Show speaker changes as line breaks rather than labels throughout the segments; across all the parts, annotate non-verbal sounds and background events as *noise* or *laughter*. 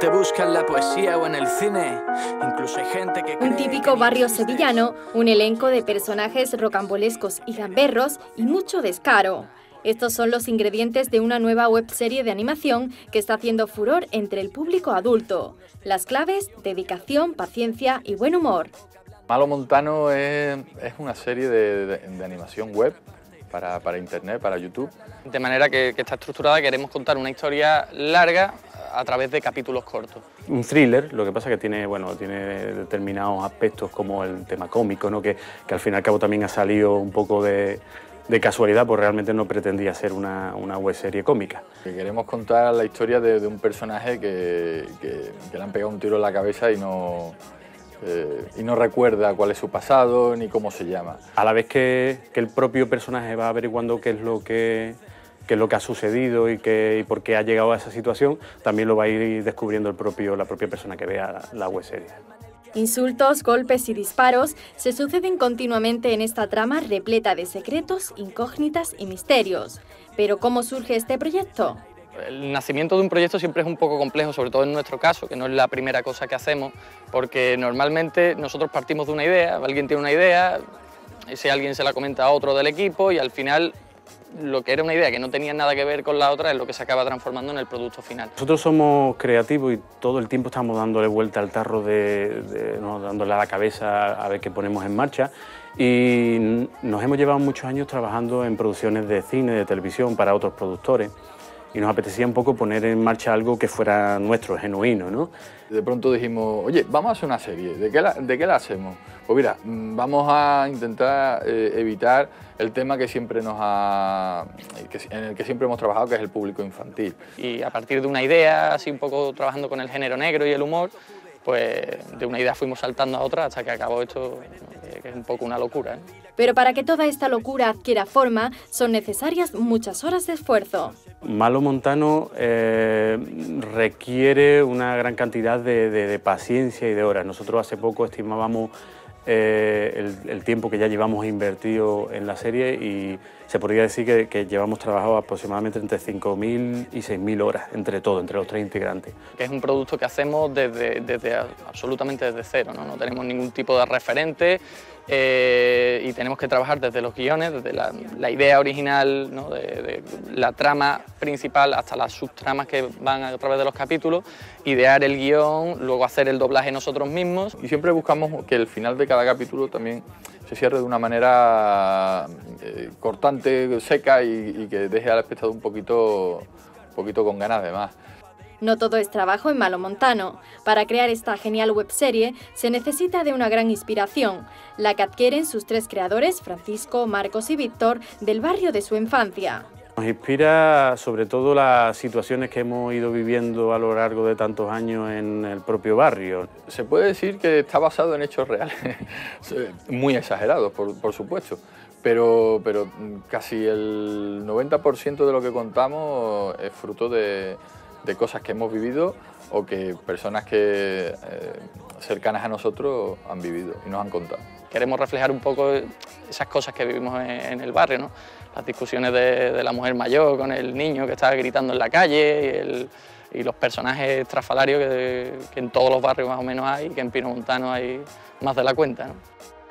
te busca en la poesía o en el cine. Incluso hay gente que...
Un típico barrio sevillano, un elenco de personajes rocambolescos y gamberros y mucho descaro. Estos son los ingredientes de una nueva webserie de animación que está haciendo furor entre el público adulto. Las claves, dedicación, paciencia y buen humor.
Malo Montano es, una serie de, animación web para, internet, para YouTube.
De manera que, que está estructurada, queremos contar una historia larga a través de capítulos cortos.
Un thriller, lo que pasa es que tiene, bueno, tiene determinados aspectos como el tema cómico, ¿no? que, que al fin y al cabo también ha salido un poco de, de casualidad, pues realmente no pretendía ser una, una web serie cómica.
Que queremos contar la historia de, un personaje que, que, le han pegado un tiro en la cabeza y no, eh, y no recuerda cuál es su pasado ni cómo se llama.
A la vez que, que el propio personaje va averiguando qué es lo que qué es lo que ha sucedido y, qué, y por qué ha llegado a esa situación, también lo va a ir descubriendo el propio, la propia persona que vea la, la web serie.
Insultos, golpes y disparos se suceden continuamente en esta trama repleta de secretos, incógnitas y misterios. Pero ¿cómo surge este proyecto?
El nacimiento de un proyecto siempre es un poco complejo, sobre todo en nuestro caso, que no es la primera cosa que hacemos, porque normalmente nosotros partimos de una idea, alguien tiene una idea, ese alguien se la comenta a otro del equipo y al final lo que era una idea que no tenía nada que ver con la otra es lo que se acaba transformando en el producto final.
Nosotros somos creativos y todo el tiempo estamos dándole vuelta al tarro, de, dándole a la cabeza a ver qué ponemos en marcha. Y nos hemos llevado muchos años trabajando en producciones de cine, de televisión para otros productores y nos apetecía un poco poner en marcha algo que fuera nuestro, genuino. ¿no?
De pronto dijimos, oye, vamos a hacer una serie, ¿de qué la, de qué la hacemos? Pues mira, mm, vamos a intentar eh, evitar el tema que siempre nos ha, en el que siempre hemos trabajado, que es el público infantil.
Y a partir de una idea, así un poco trabajando con el género negro y el humor, pues de una idea fuimos saltando a otra hasta que acabó esto, que es un poco una locura. ¿eh?
Pero para que toda esta locura adquiera forma, son necesarias muchas horas de esfuerzo.
Malo Montano eh, requiere una gran cantidad de, paciencia y de horas. Nosotros hace poco estimábamos eh, el, tiempo que ya llevamos invertido en la serie y se podría decir que, llevamos trabajado aproximadamente entre 5.000 y 6.000 horas, entre todo, entre los tres integrantes.
Que es un producto que hacemos desde, desde absolutamente desde cero, ¿no? no tenemos ningún tipo de referente, eh, y tenemos que trabajar desde los guiones, desde la, idea original, de, la trama principal hasta las subtramas que van a través de los capítulos, idear el guion, luego hacer el doblaje nosotros mismos.
Y siempre buscamos que el final de cada capítulo también se cierre de una manera eh, cortante, seca y, que deje al espectador un poquito, un poquito con ganas de más.
No todo es trabajo en Malo Montano. Para crear esta genial webserie se necesita de una gran inspiración, la que adquieren sus tres creadores, Francisco, Marcos y Víctor, del barrio de su infancia.
Nos inspira sobre todo las situaciones que hemos ido viviendo a lo largo de tantos años en el propio barrio.
Se puede decir que está basado en hechos reales, *laughs* muy exagerados, por, supuesto, pero, pero casi el 90% de lo que contamos es fruto de, cosas que hemos vivido o que personas que eh, cercanas a nosotros han vivido y nos han contado.
Queremos reflejar un poco esas cosas que vivimos en, el barrio, ¿no? las discusiones de, la mujer mayor con el niño que está gritando en la calle y, los personajes trafalarios que, que, en todos los barrios más o menos hay y que en Pino Montano hay más de la cuenta. ¿no?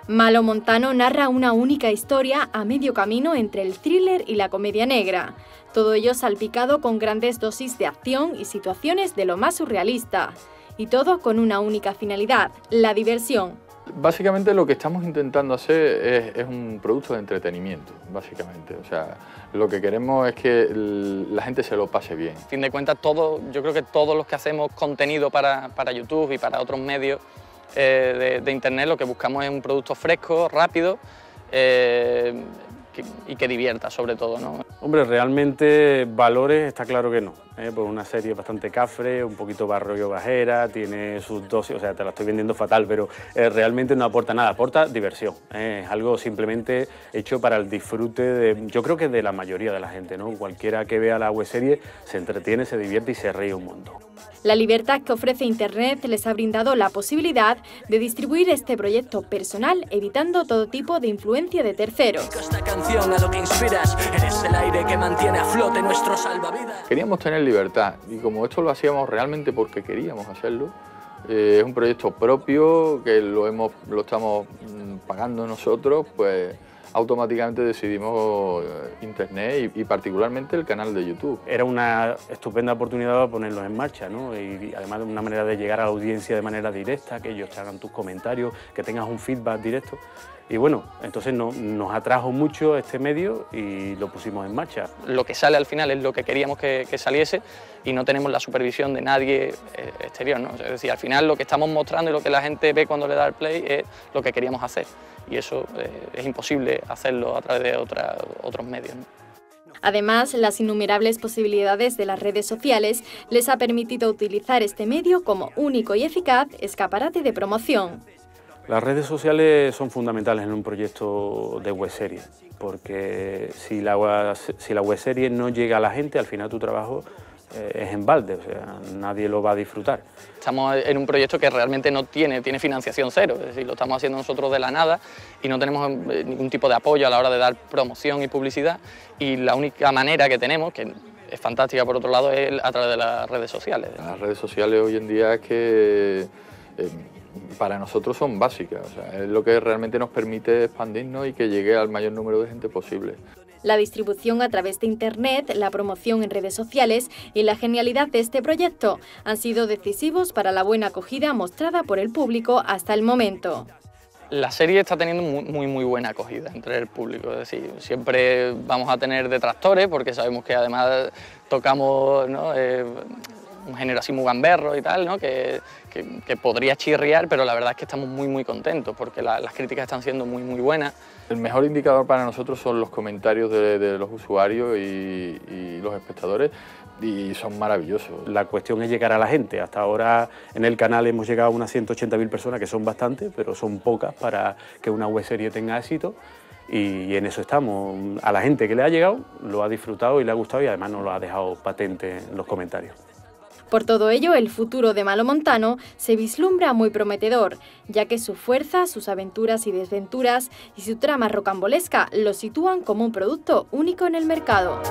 Malo Montano narra una única historia a medio camino entre el thriller y la comedia negra. Todo ello salpicado con grandes dosis de acción y situaciones de lo más surrealista. Y todo con una única finalidad, la diversión.
Básicamente lo que estamos intentando hacer es, un producto de entretenimiento, básicamente. O sea, lo que queremos es que la gente se lo pase bien.
A fin de cuentas, todo, yo creo que todos los que hacemos contenido para, YouTube y para otros medios eh, de, Internet, lo que buscamos es un producto fresco, rápido, eh, y que divierta sobre todo. ¿no?
Hombre, realmente valores está claro que no. ¿eh? Pues una serie bastante cafre, un poquito barrio bajera, tiene sus dosis, o sea, te la estoy vendiendo fatal, pero realmente no aporta nada, aporta diversión. Es algo simplemente hecho para el disfrute, de, yo creo que de la mayoría de la gente, ¿no? Cualquiera que vea la web serie se entretiene, se divierte y se ríe un montón.
La libertad que ofrece Internet les ha brindado la posibilidad de distribuir este proyecto personal evitando todo tipo de influencia de terceros.
Queríamos tener libertad. Y como esto lo hacíamos realmente porque queríamos hacerlo, eh, es un proyecto propio que lo, hemos, lo estamos mm, pagando nosotros, pues automáticamente decidimos eh, Internet y, particularmente el canal de YouTube.
Era una estupenda oportunidad para ponerlos en marcha ¿no? y, además de una manera de llegar a la audiencia de manera directa, que ellos te hagan tus comentarios, que tengas un feedback directo. Y bueno, entonces nos atrajo mucho este medio y lo pusimos en marcha.
Lo que sale al final es lo que queríamos que, saliese y no tenemos la supervisión de nadie eh, exterior. ¿no? Es decir, al final lo que estamos mostrando y lo que la gente ve cuando le da el play es lo que queríamos hacer y eso eh, es imposible hacerlo a través de otros medios.
Además, las innumerables posibilidades de las redes sociales les ha permitido utilizar este medio como único y eficaz escaparate de promoción.
Las redes sociales son fundamentales en un proyecto de web serie, porque si la, si la web serie no llega a la gente, al final tu trabajo eh, es en balde, o sea, nadie lo va a disfrutar.
Estamos en un proyecto que realmente no tiene, tiene financiación cero, es decir, lo estamos haciendo nosotros de la nada y no tenemos eh, ningún tipo de apoyo a la hora de dar promoción y publicidad y la única manera que tenemos, que es fantástica por otro lado, es a través de las redes sociales.
Las redes sociales hoy en día es que eh, para nosotros son básicas, o sea, es lo que realmente nos permite expandirnos y que llegue al mayor número de gente posible.
La distribución a través de Internet, la promoción en redes sociales y la genialidad de este proyecto han sido decisivos para la buena acogida mostrada por el público hasta el momento.
La serie está teniendo muy, muy, buena acogida entre el público, es decir, siempre vamos a tener detractores porque sabemos que además tocamos eh, un género así muy gamberro y tal, ¿no? que, podría chirriar, pero la verdad es que estamos muy muy contentos porque las críticas están siendo muy muy buenas.
El mejor indicador para nosotros son los comentarios de, los usuarios y, y, los espectadores y son maravillosos.
La cuestión es llegar a la gente. Hasta ahora en el canal hemos llegado a unas 180.000 personas, que son bastantes, pero son pocas para que una web serie tenga éxito y en eso estamos. A la gente que le ha llegado lo ha disfrutado y le ha gustado y además nos lo ha dejado patente en los comentarios.
Por todo ello, el futuro de Malo Montano se vislumbra muy prometedor, ya que su fuerza, sus aventuras y desventuras y su trama rocambolesca lo sitúan como un producto único en el mercado.